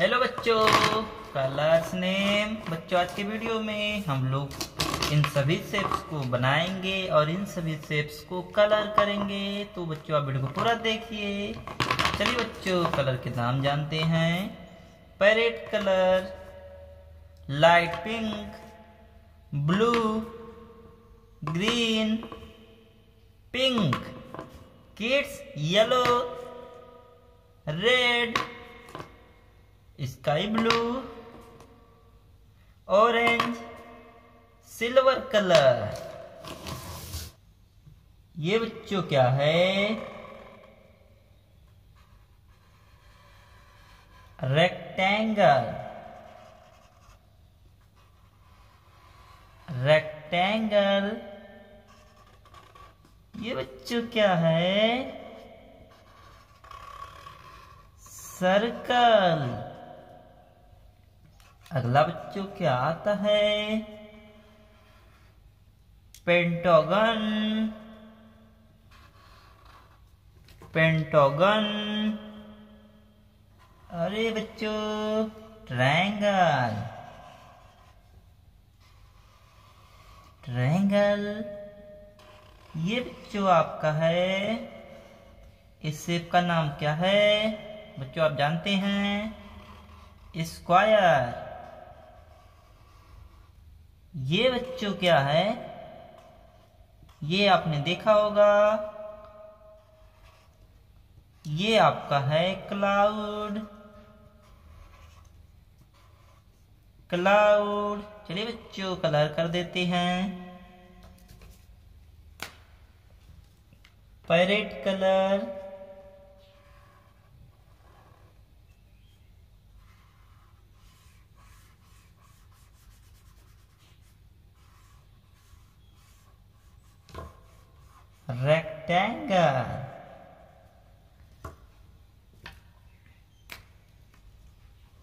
Hello बच्चों। Colours name बच्चों, आज के वीडियो में हम लोग इन सभी शेप्स को बनाएँगे और इन सभी शेप्स को कलर करेंगे। तो बच्चों, आप वीडियो को पूरा देखिए। चलिए बच्चों कलर के नाम जानते हैं। Parrot colour light pink blue green pink kids yellow red sky blue orange silver colour. ये बच्चों क्या है? रेक्टेंगल रेक्टेंगल ये बच्चों क्या है? सर्कल अगला बच्चों क्या आता है? पेंटोगन। पेंटोगन। अरे बच्चों, ट्रायंगल। ट्रायंगल। ये बच्चों आपका है। इस शेप का नाम क्या है? बच्चों आप जानते हैं। स्क्वायर। ये बच्चों क्या है? ये आपने देखा होगा। ये आपका है क्लाउड क्लाउड चलिए बच्चों कलर कर देते हैं। Parrot colour rectangle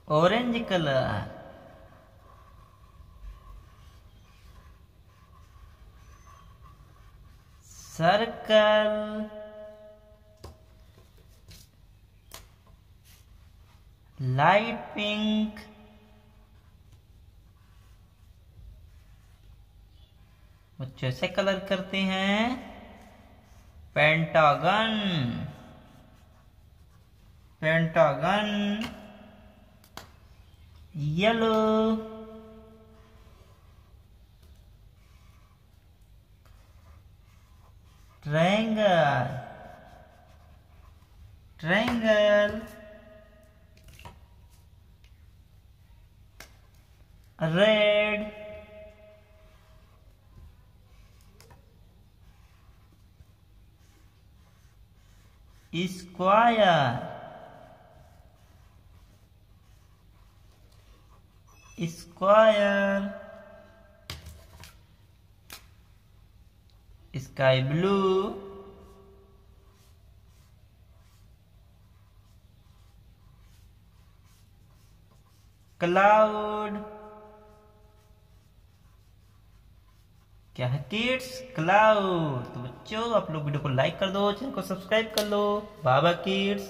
orange color circle light pink बच्चों से कलर करते हैं pentagon pentagon yellow triangle triangle red square square sky blue cloud क्या है किड्स क्लाउड तो बच्चों, आप लोग वीडियो को लाइक कर दो चैनल को सब्सक्राइब कर लो। बाबा किड्स